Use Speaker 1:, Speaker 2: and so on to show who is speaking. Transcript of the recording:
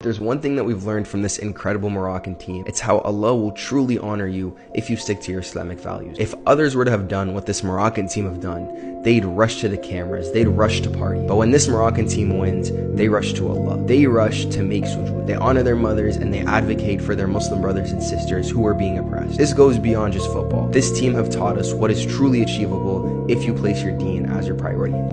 Speaker 1: There's one thing that we've learned from this incredible Moroccan team. It's how Allah will truly honor you if you stick to your Islamic values. If others were to have done what this Moroccan team have done, they'd rush to the cameras, they'd rush to party. But when this Moroccan team wins, they rush to Allah. They rush to make sujood. They honor their mothers and they advocate for their Muslim brothers and sisters who are being oppressed. This goes beyond just football. This team have taught us what is truly achievable if you place your deen as your priority.